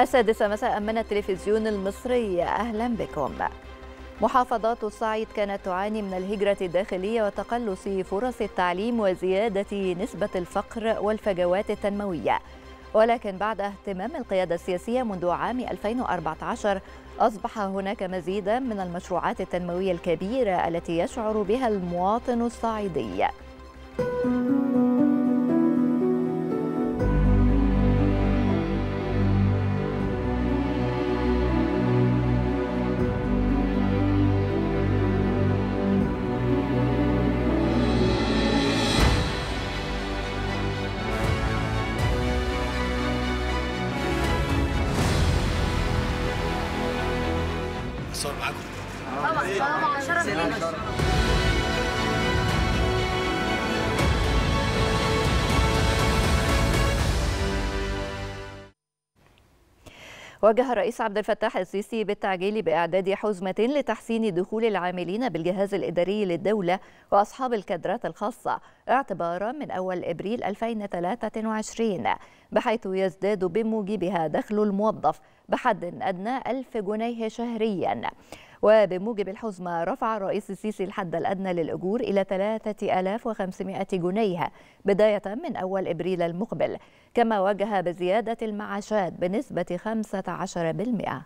السادسة مساء من التلفزيون المصري أهلا بكم. محافظات الصعيد كانت تعاني من الهجرة الداخلية وتقلص فرص التعليم وزيادة نسبة الفقر والفجوات التنموية. ولكن بعد اهتمام القيادة السياسية منذ عام 2014 أصبح هناك مزيدا من المشروعات التنموية الكبيرة التي يشعر بها المواطن الصعيدي. وجه الرئيس عبد الفتاح السيسي بالتعجيل بإعداد حزمة لتحسين دخول العاملين بالجهاز الإداري للدولة وأصحاب الكادرات الخاصة اعتبارا من أول إبريل 2023 بحيث يزداد بموجبها دخل الموظف بحد أدنى ألف جنيه شهريا. وبموجب الحزمة رفع الرئيس السيسي الحد الأدنى للأجور إلى 3500 جنيه بداية من أول إبريل المقبل كما وجه بزيادة المعاشات بنسبة 15%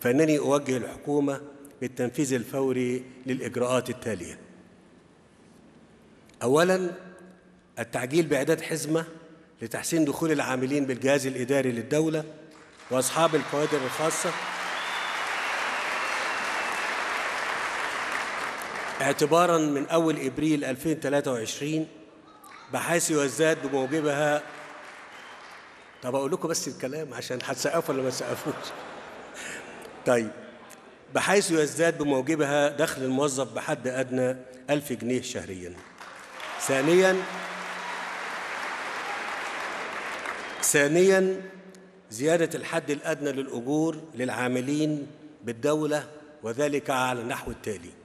فإنني أوجه الحكومة بالتنفيذ الفوري للإجراءات التالية. اولا التعجيل باعداد حزمة لتحسين دخول العاملين بالجهاز الإداري للدولة وأصحاب الكوادر الخاصة اعتبارا من أول إبريل 2023 بحيث يزداد بموجبها طب أقول لكم بس الكلام عشان هتسقفوا ولا ما تسقفوش؟ طيب بحيث يزداد بموجبها دخل الموظف بحد أدنى ألف جنيه شهريا. ثانيا ثانيا زيادة الحد الأدنى للأجور للعاملين بالدولة وذلك على النحو التالي.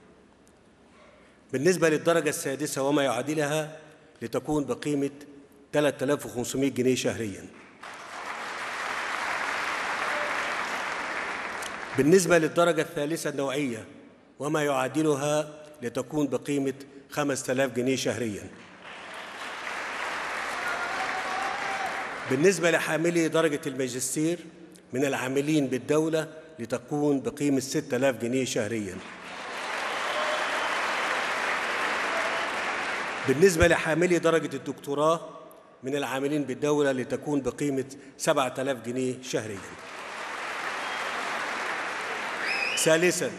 بالنسبة للدرجة السادسة وما يعادلها لتكون بقيمة 3500 جنيه شهرياً. بالنسبة للدرجة الثالثة النوعية وما يعادلها لتكون بقيمة 5000 جنيه شهريا. بالنسبة لحاملي درجة الماجستير من العاملين بالدولة لتكون بقيمة 6000 جنيه شهريا. بالنسبة لحاملي درجة الدكتوراه من العاملين بالدولة لتكون بقيمة 7000 جنيه شهرياً. ثالثا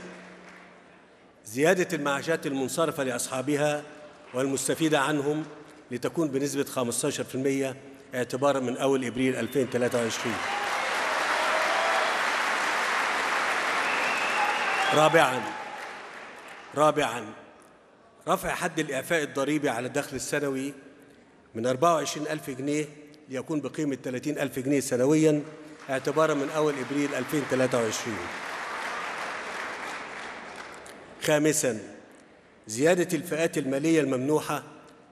زيادة المعاشات المنصرفة لأصحابها والمستفيدة عنهم لتكون بنسبة 15% اعتبارا من أول إبريل 2023 رابعا رابعا رفع حد الإعفاء الضريبي على الدخل السنوي من 24 ألف جنيه ليكون بقيمة 30 ألف جنيه سنويا اعتبارا من أول إبريل 2023 خامسا زيادة الفئات المالية الممنوحة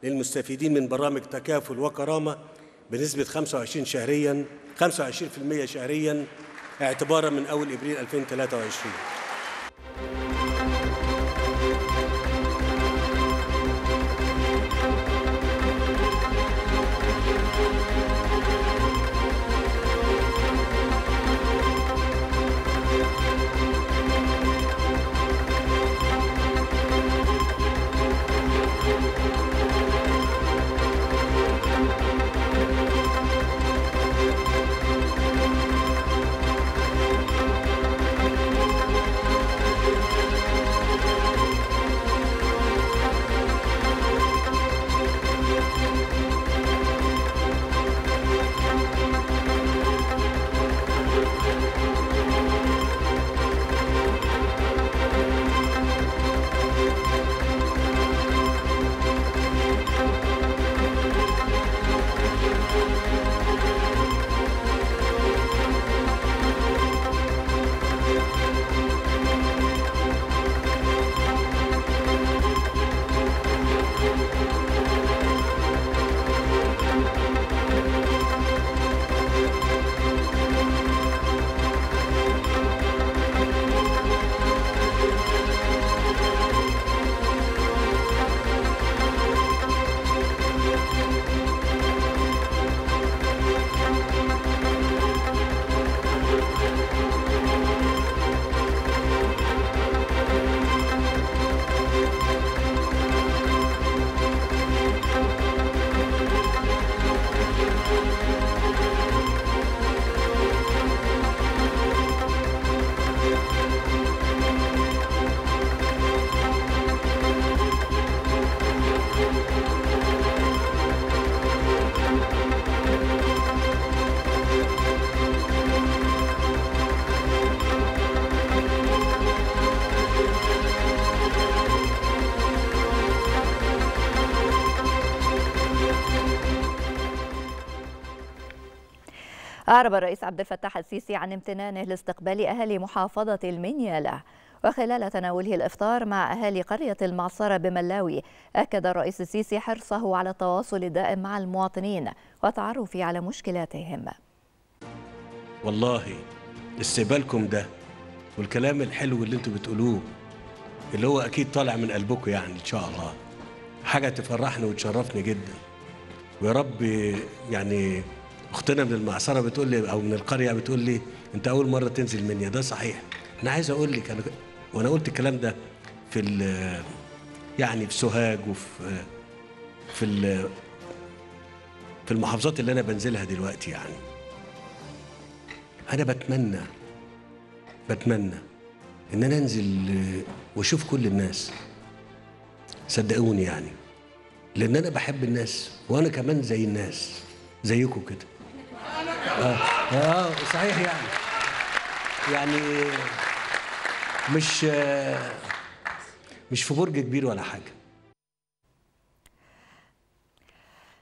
للمستفيدين من برامج تكافل وكرامة بنسبة 25 شهريا 25% شهريا اعتبارا من أول إبريل 2023 أعرب الرئيس عبد الفتاح السيسي عن امتنانه لاستقبال أهالي محافظة المنيا له. وخلال تناوله الإفطار مع أهالي قرية المعصرة بملاوي أكد الرئيس السيسي حرصه على التواصل الدائم مع المواطنين والتعرف على مشكلاتهم. والله استقبالكم ده والكلام الحلو اللي أنتوا بتقولوه اللي هو أكيد طالع من قلبكم يعني إن شاء الله. حاجة تفرحني وتشرفني جدا. ويا رب يعني اختنا من المعصرة بتقول لي أو من القرية بتقول لي أنت أول مرة تنزل منيا ده صحيح. أنا عايز أقول لك أنا وأنا قلت الكلام ده في يعني في سوهاج وفي في في المحافظات اللي أنا بنزلها دلوقتي يعني. أنا بتمنى بتمنى إن أنا أنزل وأشوف كل الناس. صدقوني يعني. لأن أنا بحب الناس وأنا كمان زي الناس زيكم كده. آه. آه صحيح يعني. يعني مش آه، مش في برج كبير ولا حاجة.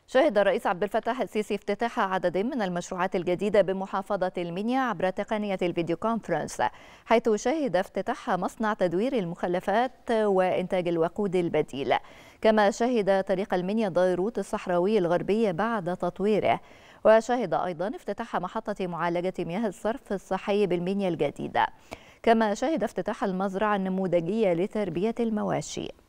شهد الرئيس عبد الفتاح السيسي افتتاح عدد من المشروعات الجديدة بمحافظة المنيا عبر تقنية الفيديو كونفرنس حيث شهد افتتاح مصنع تدوير المخلفات وإنتاج الوقود البديل. كما شهد طريق المنيا ديروت الصحراوي الغربي بعد تطويره. وشهد أيضا افتتاح محطة معالجة مياه الصرف الصحي بالمنيا الجديدة. كما شهد افتتاح المزرعة النموذجية لتربية المواشي.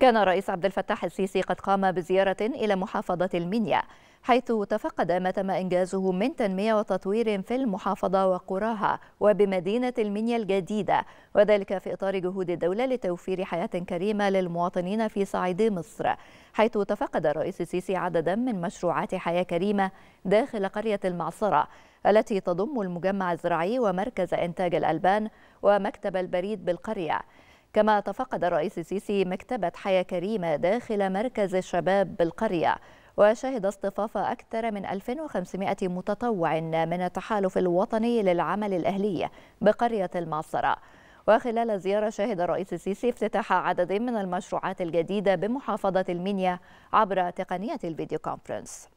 كان الرئيس عبد الفتاح السيسي قد قام بزيارة إلى محافظة المنيا حيث تفقد ما تم إنجازه من تنمية وتطوير في المحافظة وقراها وبمدينة المنيا الجديدة وذلك في إطار جهود الدولة لتوفير حياة كريمة للمواطنين في صعيد مصر حيث تفقد الرئيس السيسي عددا من مشروعات حياة كريمة داخل قرية المعصرة التي تضم المجمع الزراعي ومركز إنتاج الألبان ومكتب البريد بالقرية. كما تفقد الرئيس السيسي مكتبة حياة كريمة داخل مركز الشباب بالقرية وشهد اصطفاف أكثر من 2500 متطوع من التحالف الوطني للعمل الأهلي بقرية المعصرة. وخلال الزيارة شهد الرئيس السيسي افتتاح عدد من المشروعات الجديدة بمحافظة المنيا عبر تقنية الفيديو كونفرنس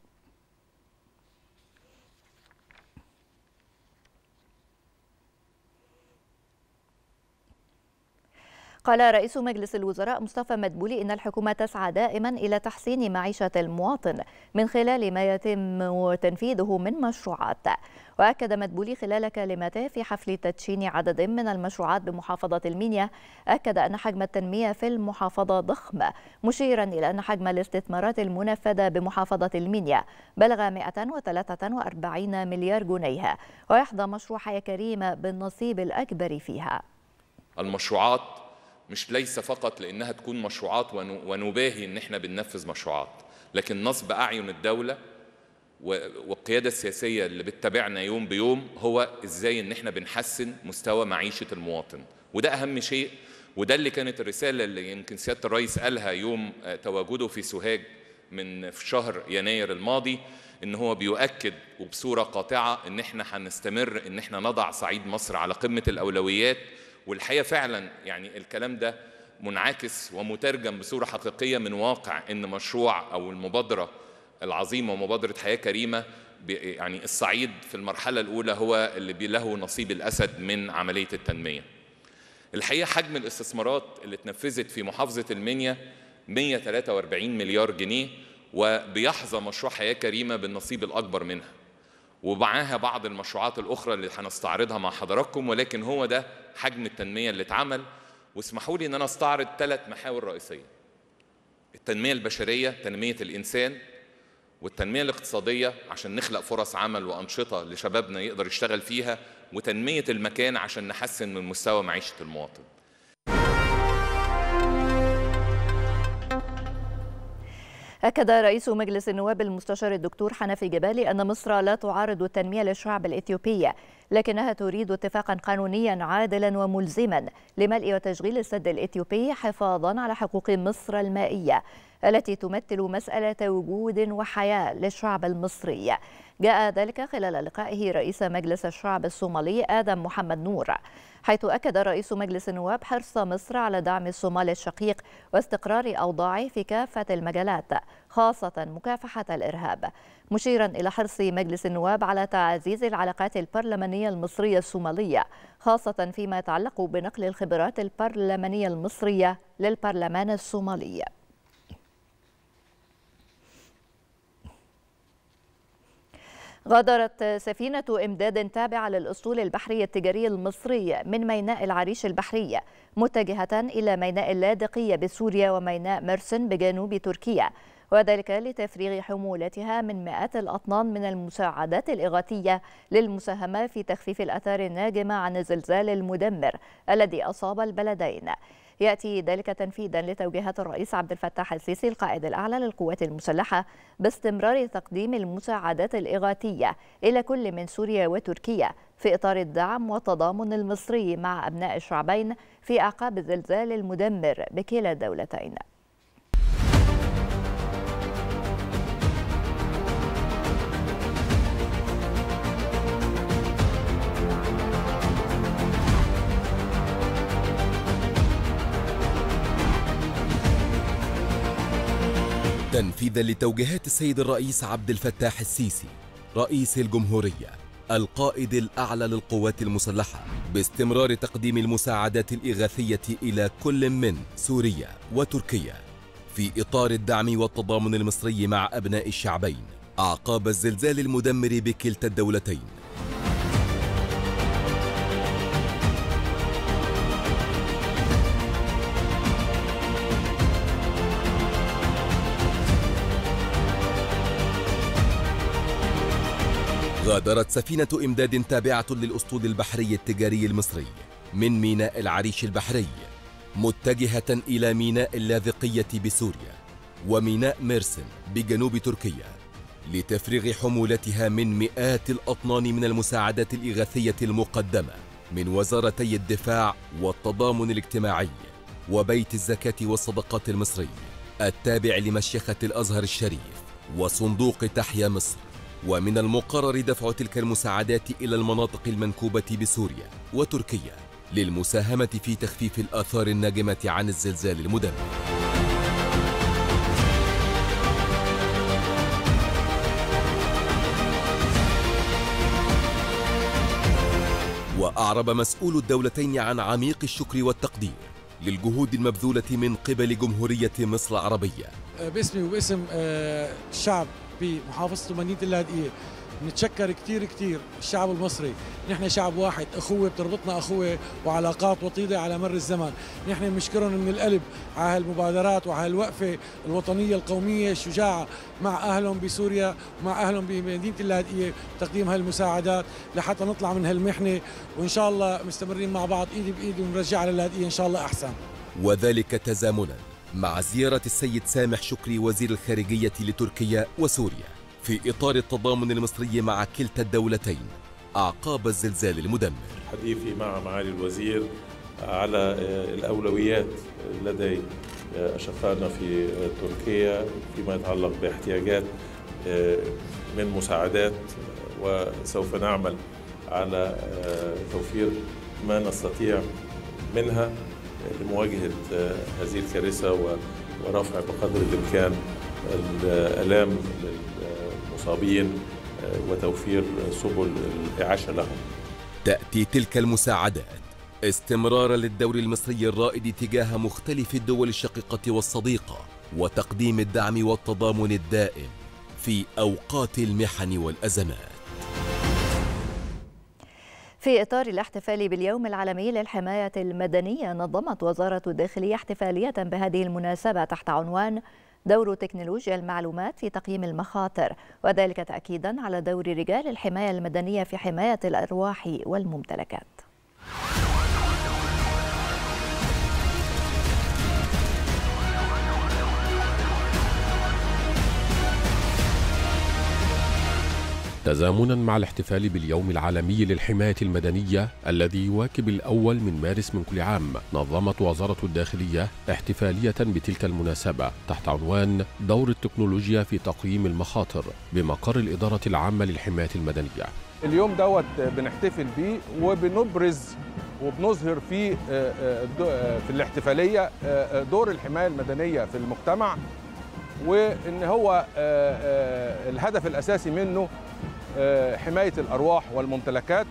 قال رئيس مجلس الوزراء مصطفى مدبولي إن الحكومة تسعى دائما إلى تحسين معيشة المواطن من خلال ما يتم تنفيذه من مشروعات. وأكد مدبولي خلال كلمته في حفل تدشين عدد من المشروعات بمحافظة المنيا أكد أن حجم التنمية في المحافظة ضخم مشيرا إلى أن حجم الاستثمارات المنفذة بمحافظة المنيا بلغ 143 مليار جنيه. ويحظى مشروع حياة كريمة بالنصيب الأكبر فيها. المشروعات مش ليس فقط لإنها تكون مشروعات ون- ونباهي إن إحنا بننفذ مشروعات لكن نصب أعين الدولة و- والقيادة السياسية اللي بتتابعنا يوم بيوم هو إزاي إن إحنا بنحسن مستوى معيشة المواطن. وده أهم شيء وده اللي كانت الرسالة اللي يمكن سيادة الرئيس قالها يوم آه، تواجده في سوهاج من في شهر يناير الماضي إن هو بيؤكد وبصورة قاطعة إن إحنا هنستمر إن إحنا نضع صعيد مصر على قمة الأولويات والحقيقة فعلا يعني الكلام ده منعكس ومترجم بصورة حقيقية من واقع إن مشروع أو المبادرة العظيمة مبادره حياة كريمة يعني الصعيد في المرحلة الأولى هو اللي له نصيب الأسد من عملية التنمية. الحقيقة حجم الاستثمارات اللي اتنفذت في محافظة المنيا 143 مليار جنيه وبيحظى مشروع حياة كريمة بالنصيب الأكبر منها. ومعاها بعض المشروعات الأخرى اللي هنستعرضها مع حضراتكم ولكن هو ده حجم التنمية اللي اتعمل. واسمحوا لي إن أنا أستعرض ثلاث محاور رئيسية. التنمية البشرية تنمية الإنسان والتنمية الاقتصادية عشان نخلق فرص عمل وأنشطة لشبابنا يقدر يشتغل فيها وتنمية المكان عشان نحسن من مستوى معيشة المواطن. أكد رئيس مجلس النواب المستشار الدكتور حنفي جبالي أن مصر لا تعارض التنمية للشعب الإثيوبي لكنها تريد اتفاقا قانونيا عادلا وملزما لملء وتشغيل السد الإثيوبي حفاظا على حقوق مصر المائية. التي تمثل مسألة وجود وحياة للشعب المصري. جاء ذلك خلال لقائه رئيس مجلس الشعب الصومالي آدم محمد نور حيث أكد رئيس مجلس النواب حرص مصر على دعم الصومال الشقيق واستقرار أوضاعه في كافة المجالات خاصة مكافحة الإرهاب مشيرا إلى حرص مجلس النواب على تعزيز العلاقات البرلمانية المصرية الصومالية خاصة فيما يتعلق بنقل الخبرات البرلمانية المصرية للبرلمان الصومالي. غادرت سفينة إمداد تابعة للأسطول البحري التجاري المصري من ميناء العريش البحرية متجهة إلى ميناء اللاذقية بسوريا وميناء مرسن بجنوب تركيا وذلك لتفريغ حمولتها من مئات الأطنان من المساعدات الإغاثية للمساهمة في تخفيف الأثار الناجمة عن الزلزال المدمر الذي أصاب البلدين. يأتي ذلك تنفيذا لتوجيهات الرئيس عبد الفتاح السيسي القائد الأعلى للقوات المسلحة باستمرار تقديم المساعدات الإغاثية إلى كل من سوريا وتركيا في إطار الدعم والتضامن المصري مع أبناء الشعبين في أعقاب الزلزال المدمر بكلا الدولتين تنفيذا لتوجيهات السيد الرئيس عبد الفتاح السيسي رئيس الجمهورية القائد الأعلى للقوات المسلحة باستمرار تقديم المساعدات الإغاثية إلى كل من سوريا وتركيا. في إطار الدعم والتضامن المصري مع أبناء الشعبين أعقاب الزلزال المدمر بكلتا الدولتين. غادرت سفينة إمداد تابعة للأسطول البحري التجاري المصري من ميناء العريش البحري متجهة إلى ميناء اللاذقية بسوريا وميناء ميرسن بجنوب تركيا لتفريغ حمولتها من مئات الأطنان من المساعدات الإغاثية المقدمة من وزارتي الدفاع والتضامن الاجتماعي وبيت الزكاة والصدقات المصري التابع لمشيخة الأزهر الشريف وصندوق تحيا مصر. ومن المقرر دفع تلك المساعدات إلى المناطق المنكوبة بسوريا وتركيا للمساهمة في تخفيف الآثار الناجمة عن الزلزال المدمر. وأعرب مسؤول الدولتين عن عميق الشكر والتقدير للجهود المبذولة من قبل جمهورية مصر العربية. باسمي وباسم الشعب بمحافظة مدينة اللاذقية نتشكر كثير كثير الشعب المصري. نحن شعب واحد أخوة بتربطنا أخوة وعلاقات وطيدة على مر الزمن. نحن بنشكرهم من القلب على هالمبادرات وعلى الوقفة الوطنية القومية الشجاعة مع أهلهم بسوريا ومع أهلهم بمدينة اللاذقية تقديم هالمساعدات لحتى نطلع من هالمحنة. وإن شاء الله مستمرين مع بعض إيدي بإيد ونرجع على اللاذقية إن شاء الله أحسن. وذلك تزامنا. مع زيارة السيد سامح شكري وزير الخارجية لتركيا وسوريا في إطار التضامن المصري مع كلتا الدولتين. أعقاب الزلزال المدمر. حديثي مع معالي الوزير على الأولويات لدي أشقائنا في تركيا فيما يتعلق باحتياجات من مساعدات وسوف نعمل على توفير ما نستطيع منها. لمواجهة هذه الكارثة ورفع بقدر الإمكان الآلام للمصابين وتوفير سبل الإعاشة لهم. تأتي تلك المساعدات استمرارا للدور المصري الرائد تجاه مختلف الدول الشقيقة والصديقة وتقديم الدعم والتضامن الدائم في أوقات المحن والأزمات. في إطار الاحتفال باليوم العالمي للحماية المدنية نظمت وزارة الداخلية احتفالية بهذه المناسبة تحت عنوان دور تكنولوجيا المعلومات في تقييم المخاطر وذلك تأكيدا على دور رجال الحماية المدنية في حماية الأرواح والممتلكات. تزامنا مع الاحتفال باليوم العالمي للحماية المدنية الذي يواكب الأول من مارس من كل عام نظمت وزارة الداخلية احتفالية بتلك المناسبة تحت عنوان دور التكنولوجيا في تقييم المخاطر بمقر الإدارة العامة للحماية المدنية. اليوم دوت بنحتفل بيه وبنبرز وبنظهر في في الاحتفالية دور الحماية المدنية في المجتمع وإن هو الهدف الأساسي منه حماية الأرواح والممتلكات.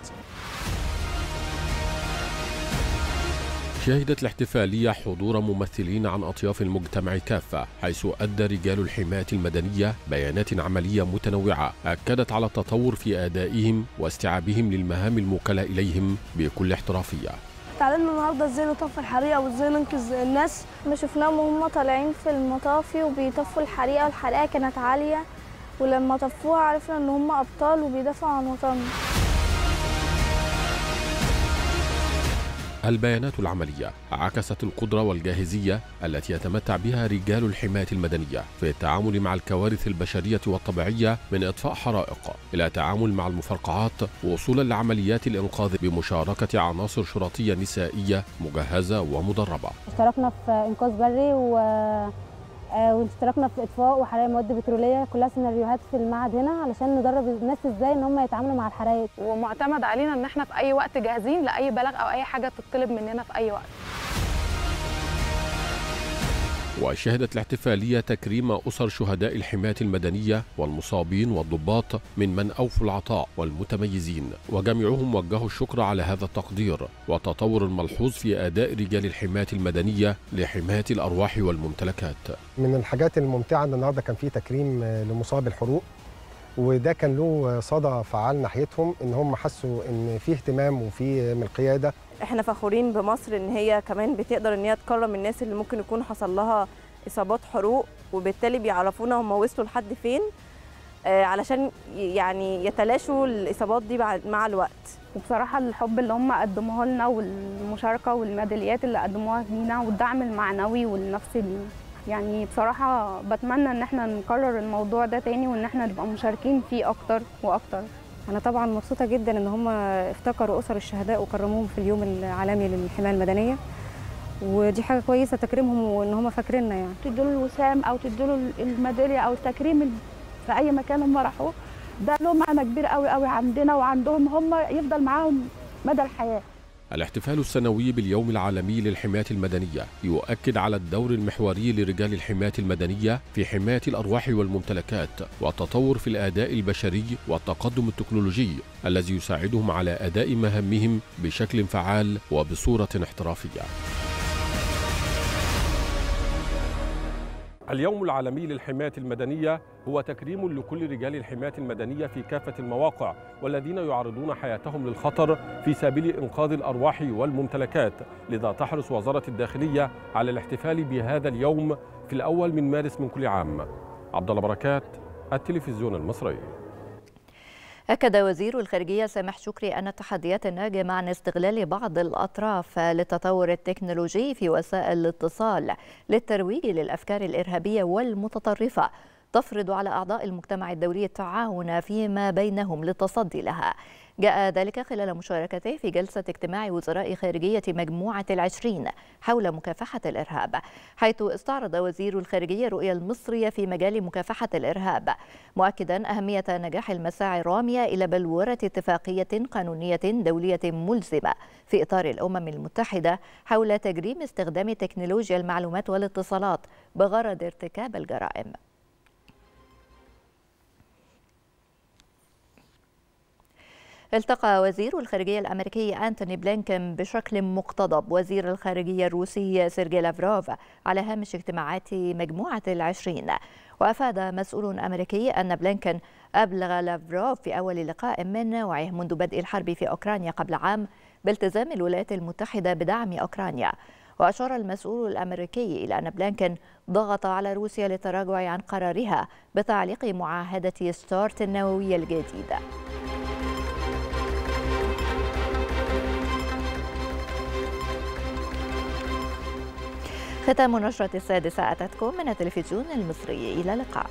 شهدت الاحتفالية حضور ممثلين عن أطياف المجتمع كافة حيث أدى رجال الحماية المدنية بيانات عملية متنوعة أكدت على التطور في أدائهم واستيعابهم للمهام الموكلة إليهم بكل احترافية. اتعلمنا النهارده إزاي نطفي الحريقة وإزاي ننقذ الناس. ما شفناهم وهم طالعين في المطافي وبيطفوا الحريقة والحريقة كانت عالية. ولما طفوها عرفنا إن هم أبطال وبيدافعوا عن وطننا البيانات العملية عكست القدرة والجاهزية التي يتمتع بها رجال الحماية المدنية في التعامل مع الكوارث البشرية والطبيعية من إطفاء حرائق إلى تعامل مع المفرقعات وصولا لعمليات الإنقاذ بمشاركة عناصر شرطية نسائية مجهزة ومدربة. اشتركنا في إنقاذ بري و واشتركنا في إطفاء وحرائق مواد بترولية. كلها سيناريوهات في المعهد هنا علشان ندرب الناس إزاي إن هم يتعاملوا مع الحرائق. ومعتمد علينا إن إحنا في أي وقت جاهزين لأي بلاغ أو أي حاجة تطلب مننا في أي وقت. وشهدت الاحتفالية تكريم أسر شهداء الحماية المدنية والمصابين والضباط من من أوفوا العطاء والمتميزين. وجميعهم وجهوا الشكر على هذا التقدير. والتطور الملحوظ في أداء رجال الحماية المدنية لحماية الأرواح والممتلكات. من الحاجات الممتعة أن النهاردة كان في تكريم لمصاب الحروق وده كان له صدى فعال ناحيتهم إن هم حسوا إن في اهتمام وفي من القياده إحنا فخورين بمصر ان هي كمان بتقدر ان هي تكرم الناس اللي ممكن يكون حصل لها اصابات حروق وبالتالي بيعرفونا هم وصلوا لحد فين آه علشان يعني يتلاشوا الاصابات دي مع الوقت. وبصراحة الحب اللي هم قدموه لنا والمشاركة والميداليات اللي قدموها لينا والدعم المعنوي والنفسي يعني بصراحة بتمنى إن إحنا نكرر الموضوع ده تاني وإن إحنا نبقى مشاركين فيه أكتر وأكتر. أنا طبعا مبسوطة جدا إن هم افتكروا أسر الشهداء وكرموهم في اليوم العالمي للحماية المدنية. ودي حاجة كويسة تكريمهم وإن هم فاكريننا يعني. تدوا الوسام أو تدوا له الميدالية أو التكريم في أي مكان هم راحوه ده له معنى كبير قوي قوي عندنا وعندهم هم يفضل معاهم مدى الحياة. الاحتفال السنوي باليوم العالمي للحماية المدنية يؤكد على الدور المحوري لرجال الحماية المدنية في حماية الأرواح والممتلكات والتطور في الأداء البشري والتقدم التكنولوجي الذي يساعدهم على أداء مهامهم بشكل فعال وبصورة احترافية. اليوم العالمي للحماية المدنية هو تكريم لكل رجال الحماية المدنية في كافة المواقع والذين يعرضون حياتهم للخطر في سبيل إنقاذ الأرواح والممتلكات. لذا تحرص وزارة الداخلية على الاحتفال بهذا اليوم في الأول من مارس من كل عام. عبد الله بركات التلفزيون المصري. أكد وزير الخارجية سامح شكري أن التحديات الناجمة عن استغلال بعض الأطراف للتطور التكنولوجي في وسائل الاتصال للترويج للأفكار الإرهابية والمتطرفة تفرض على أعضاء المجتمع الدولي التعاون فيما بينهم للتصدي لها. جاء ذلك خلال مشاركته في جلسة اجتماع وزراء خارجية مجموعة العشرين حول مكافحة الإرهاب حيث استعرض وزير الخارجية الرؤية المصرية في مجال مكافحة الإرهاب مؤكدا أهمية نجاح المساعي الرامية إلى بلورة اتفاقية قانونية دولية ملزمة في إطار الأمم المتحدة حول تجريم استخدام تكنولوجيا المعلومات والاتصالات بغرض ارتكاب الجرائم. التقى وزير الخارجية الأمريكي أنتوني بلينكن بشكل مقتضب. وزير الخارجية الروسي سيرجي لافروف على هامش اجتماعات مجموعة العشرين. وأفاد مسؤول أمريكي أن بلينكن أبلغ لافروف في أول لقاء من نوعه منذ بدء الحرب في أوكرانيا قبل عام بالتزام الولايات المتحدة بدعم أوكرانيا. وأشار المسؤول الأمريكي إلى أن بلينكن ضغط على روسيا للتراجع عن قرارها بتعليق معاهدة ستارت النووية الجديدة. ختام نشرة السادسة أتتكم من التلفزيون المصري إلى اللقاء.